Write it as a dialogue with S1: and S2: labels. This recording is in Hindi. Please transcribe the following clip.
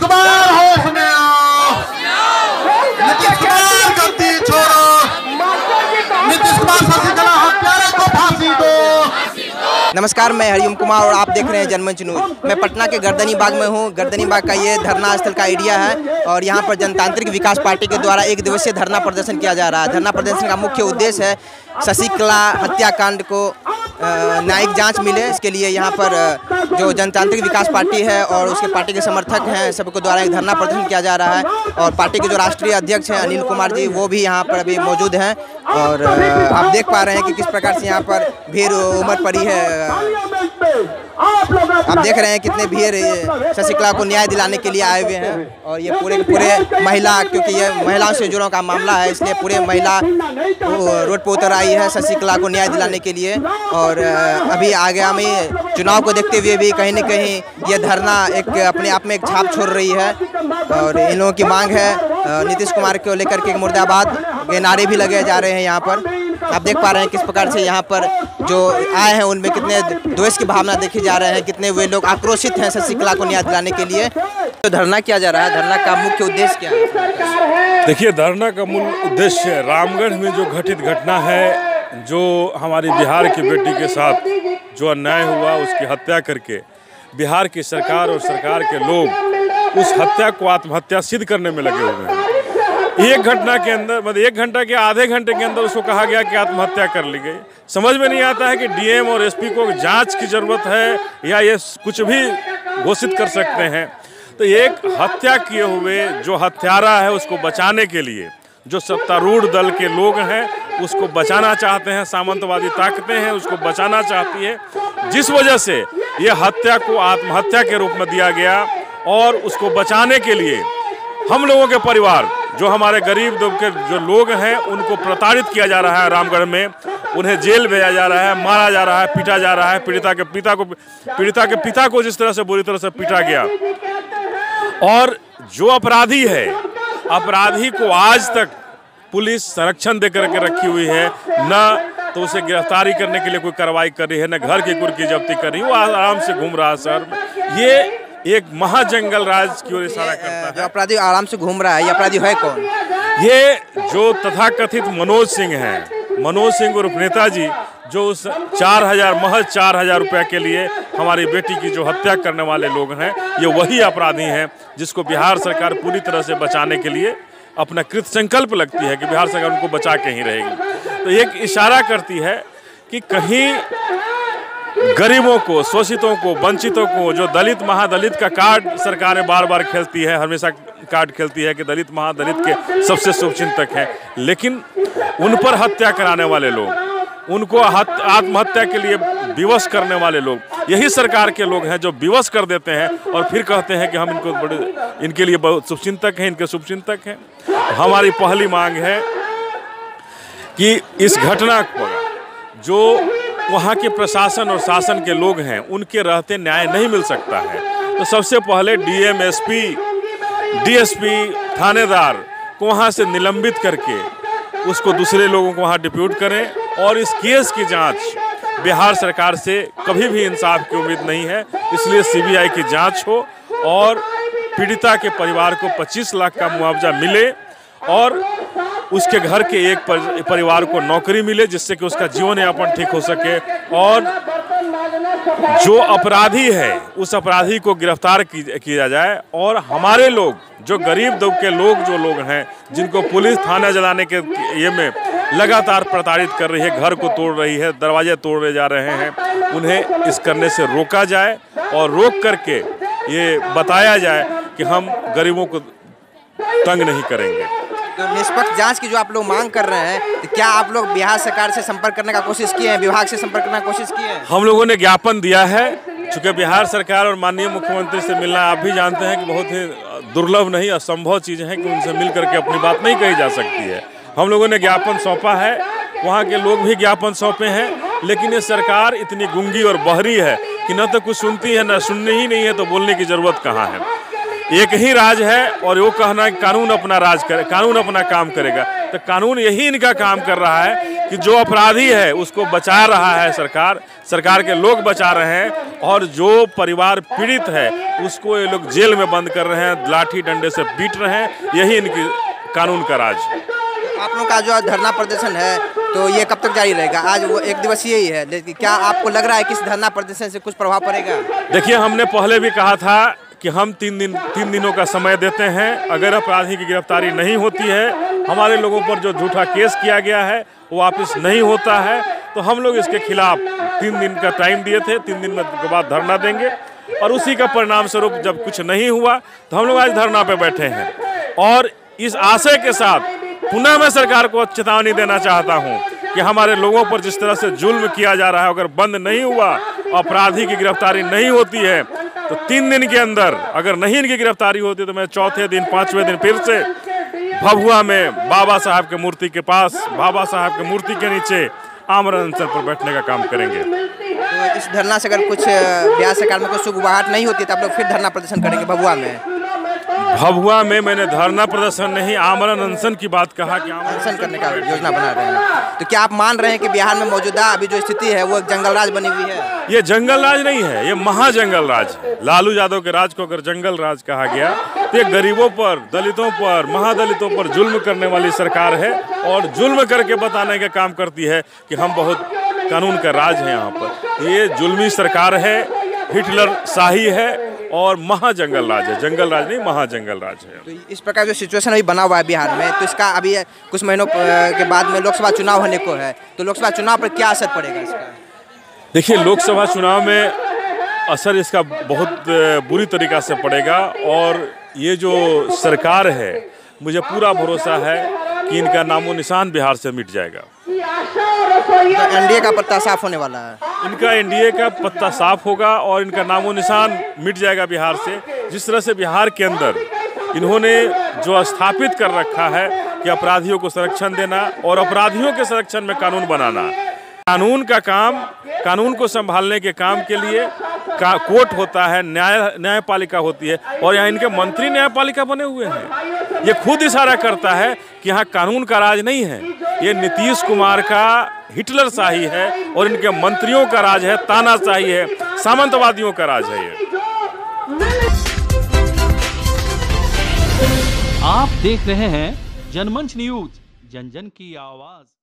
S1: कुमार नीतीश कुमार छोड़ो। नीतीश कुमार को फांसी दो।
S2: नमस्कार, मैं हरिओम कुमार और आप देख रहे हैं जनमंच न्यूज़। मैं पटना के गर्दनी बाग में हूँ। गर्दनी बाग का ये धरना स्थल का एरिया है और यहाँ पर जनतांत्रिक विकास पार्टी के द्वारा एक दिवसीय धरना प्रदर्शन किया जा रहा है। धरना प्रदर्शन का मुख्य उद्देश्य है शशिकला हत्याकांड को न्यायिक जाँच मिले। इसके लिए यहाँ पर जो जनतांत्रिक विकास पार्टी है और उसके पार्टी के समर्थक हैं, सबको द्वारा एक धरना प्रदर्शन किया जा रहा है। और पार्टी के जो राष्ट्रीय अध्यक्ष हैं, अनिल कुमार जी, वो भी यहाँ पर अभी मौजूद हैं। और आप देख पा रहे हैं कि किस प्रकार से यहाँ पर भीड़ उमड़ पड़ी है। आप देख रहे हैं कितने भीड़ शशिकला को न्याय दिलाने के लिए आए हुए हैं। और ये पूरे पूरे महिला क्योंकि ये महिलाओं से जुड़ों का मामला है इसलिए पूरे महिला रोड पर उतर आई है शशिकला को न्याय दिलाने के लिए। और अभी आगामी चुनाव को देखते हुए भी कहीं न कहीं ये धरना एक अपने आप में एक छाप छोड़ रही है। और इन लोगों की मांग है। नीतीश कुमार को लेकर के मुर्दाबाद के नारे भी लगे जा रहे हैं यहाँ पर। आप देख पा रहे हैं किस प्रकार से यहाँ पर जो आए हैं उनमें कितने द्वेष की भावना देखी जा रहे हैं, कितने वे लोग आक्रोशित हैं शशिकला को न्याय दिलाने के लिए। तो धरना किया जा रहा है, धरना का मुख्य उद्देश्य क्या है?
S3: देखिए, धरना का मूल उद्देश्य रामगढ़ में जो घटित घटना है, जो हमारी बिहार की बेटी के साथ जो अन्याय हुआ, उसकी हत्या करके बिहार की सरकार और सरकार के लोग उस हत्या को आत्महत्या सिद्ध करने में लगे हुए हैं। एक घटना के अंदर मतलब एक घंटा के, आधे घंटे के अंदर उसको कहा गया कि आत्महत्या कर ली गई। समझ में नहीं आता है कि डीएम और एसपी को जाँच की ज़रूरत है या ये कुछ भी घोषित कर सकते हैं। तो एक हत्या किए हुए जो हत्यारा है उसको बचाने के लिए, जो सत्तारूढ़ दल के लोग हैं, उसको बचाना चाहते हैं, सामंतवादी ताकतें हैं, उसको बचाना चाहती है। जिस वजह से ये हत्या को आत्महत्या के रूप में दिया गया और उसको बचाने के लिए हम लोगों के परिवार जो हमारे गरीब के जो लोग हैं, उनको प्रताड़ित किया जा रहा है रामगढ़ में। उन्हें जेल भेजा जा रहा है, मारा जा रहा है, पीटा जा रहा है। पीड़िता के पिता को, पीड़िता के पिता को जिस तरह से बुरी तरह से पीटा गया। और जो अपराधी है, अपराधी को आज तक पुलिस संरक्षण दे करके रखी हुई है, न तो उसे गिरफ्तारी करने के लिए कोई कार्रवाई कर रही है, न घर की कुर्की जब्ती कर रही है। वो आराम से घूम रहा है, सर। ये एक महाजंगल राज की ओर इशारा करता
S2: जो
S3: है।
S2: अपराधी आराम से घूम रहा है ये अपराधी है कौन?
S3: ये जो तथाकथित मनोज सिंह हैं मनोज सिंह उर्फ़ नेताजी जो उस चार हज़ार महज चार हज़ार रुपया के लिए हमारी बेटी की जो हत्या करने वाले लोग हैं ये वही अपराधी हैं जिसको बिहार सरकार पूरी तरह से बचाने के लिए अपना कृत संकल्प लगती है कि बिहार सरकार उनको बचा के ही रहेगी। तो एक इशारा करती है कि कहीं गरीबों को, शोषितों को, वंचितों को, जो दलित, महादलित का कार्ड सरकारें बार बार खेलती है, हमेशा कार्ड खेलती है कि दलित, महादलित के सबसे शुभचिंतक हैं। लेकिन उन पर हत्या कराने वाले लोग, उनको आत्महत्या के लिए विवश करने वाले लोग, यही सरकार के लोग हैं जो विवश कर देते हैं और फिर कहते हैं कि हम इनको बड़े, इनके लिए बहुत शुभचिंतक हैं, इनके शुभचिंतक हैं। हमारी पहली मांग है कि इस घटना पर जो वहाँ के प्रशासन और शासन के लोग हैं, उनके रहते न्याय नहीं मिल सकता है। तो सबसे पहले डीएम एसपी डीएसपी थानेदार को वहाँ से निलंबित करके उसको दूसरे लोगों को वहाँ डिप्यूट करें और इस केस की जाँच बिहार सरकार से कभी भी इंसाफ की उम्मीद नहीं है, इसलिए सीबीआई की जाँच हो और पीड़िता के परिवार को 25 लाख का मुआवजा मिले और उसके घर के एक पर- परिवार को नौकरी मिले जिससे कि उसका जीवन यापन ठीक हो सके। और जो अपराधी है, उस अपराधी को गिरफ़्तार किया जाए। और हमारे लोग, जो गरीब दब के लोग, जो लोग हैं, जिनको पुलिस थाना जलाने के ये में लगातार प्रताड़ित कर रही है, घर को तोड़ रही है, दरवाजे तोड़े जा रहे हैं, उन्हें इस करने से रोका जाए और रोक करके ये बताया जाए कि हम गरीबों को तंग नहीं करेंगे।
S2: तो निष्पक्ष जाँच की जो आप लोग मांग कर रहे हैं तो क्या आप लोग बिहार सरकार से संपर्क करने का कोशिश किए हैं? विभाग से संपर्क करने का कोशिश किए हैं?
S3: हम लोगों ने ज्ञापन दिया है, चूँकि बिहार सरकार और माननीय मुख्यमंत्री से मिलना, आप भी जानते हैं कि बहुत ही दुर्लभ नहीं, असंभव चीज़ है कि उनसे मिल करके अपनी बात नहीं कही जा सकती है। हम लोगों ने ज्ञापन सौंपा है, वहाँ के लोग भी ज्ञापन सौंपे हैं, लेकिन ये सरकार इतनी गुंगी और बहरी है कि न तो कुछ सुनती है, न सुननी ही नहीं है तो बोलने की ज़रूरत कहाँ है? एक ही राज है और वो कहना है कानून अपना राज करे कानून अपना काम करेगा। तो कानून यही इनका काम कर रहा है कि जो अपराधी है उसको बचा रहा है सरकार। सरकार के लोग बचा रहे हैं और जो परिवार पीड़ित है उसको ये लोग जेल में बंद कर रहे हैं लाठी डंडे से पीट रहे हैं। यही इनकी कानून का राज है।
S2: आप लोगों का जो धरना प्रदर्शन है तो ये कब तक जारी रहेगा? आज वो एक दिवसीय ही है। लेकिन क्या आपको लग रहा है कि इस धरना प्रदर्शन से कुछ प्रभाव पड़ेगा?
S3: देखिए हमने पहले भी कहा था कि हम तीन दिन, तीन दिनों का समय देते हैं। अगर अपराधी की गिरफ्तारी नहीं होती है, हमारे लोगों पर जो झूठा केस किया गया है, वो वापस नहीं होता है। तो हम लोग इसके खिलाफ तीन दिन का टाइम दिए थे, तीन दिन के बाद धरना देंगे। और उसी का परिणाम स्वरूप जब कुछ नहीं हुआ तो हम लोग आज धरना पर बैठे हैं। और इस आशय के साथ पुनः मैं सरकार को चेतावनी देना चाहता हूँ कि हमारे लोगों पर जिस तरह से जुल्म किया जा रहा है, अगर बंद नहीं हुआ, अपराधी की गिरफ्तारी नहीं होती है तो तीन दिन के अंदर अगर नहीं इनकी गिरफ्तारी होती तो मैं चौथे दिन, पाँचवें दिन फिर से भभुआ में बाबा साहब के मूर्ति के पास, बाबा साहब के मूर्ति के नीचे आमरण अनशन पर बैठने का काम करेंगे।
S2: तो इस धरना से अगर कुछ बिहार सरकार में कुछ सुगवाहट नहीं होती तो आप लोग फिर धरना प्रदर्शन करेंगे भभुआ में।
S3: भभुआ में मैंने धरना प्रदर्शन नहीं आमरण अनशन की बात कहा कि
S2: अनशन करने का योजना बना रहे हैं। तो क्या आप मान रहे हैं कि बिहार में मौजूदा अभी जो स्थिति है वो एक जंगल राज बनी हुई है?
S3: ये जंगल राज नहीं है ये महाजंगल राज। है लालू यादव के राज को अगर जंगल राज कहा गया तो ये गरीबों पर दलितों पर महादलितों पर जुल्म करने वाली सरकार है और जुल्म करके बताने का काम करती है कि हम बहुत कानून का राज है यहाँ पर। ये जुल्मी सरकार है हिटलर शाही है और महाजंगल राज है। जंगल राज नहीं महाजंगल राज है।
S2: तो इस प्रकार जो सिचुएशन अभी बना हुआ है बिहार में तो इसका अभी कुछ महीनों के बाद में लोकसभा चुनाव होने को है। तो लोकसभा चुनाव पर क्या असर पड़ेगा इसका?
S3: देखिए लोकसभा चुनाव में असर इसका बहुत बुरी तरीका से पड़ेगा। और ये जो सरकार है मुझे पूरा भरोसा है कि इनका नामो निशान बिहार से मिट जाएगा।
S2: तो एनडीए का पत्ता साफ़ होने वाला है।
S3: इनका एनडीए का पत्ता साफ़ होगा और इनका नामो निशान मिट जाएगा बिहार से। जिस तरह से बिहार के अंदर इन्होंने जो स्थापित कर रखा है कि अपराधियों को संरक्षण देना और अपराधियों के संरक्षण में कानून बनाना कानून का काम कानून को संभालने के काम के लिए का कोर्ट होता है, न्याय, न्यायपालिका होती है, और यहाँ इनके मंत्री न्यायपालिका बने हुए हैं। ये खुद इशारा करता है कि यहाँ कानून का राज नहीं है। ये नीतीश कुमार का हिटलर शाही है, और इनके मंत्रियों का राज है तानाशाही है, सामंतवादियों का राज है ये।
S4: आप देख रहे हैं जनमंच न्यूज़, जन जन की आवाज़।